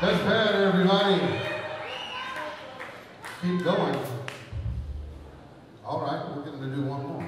That's bad, everybody. Keep going. All right, we're going to do one more.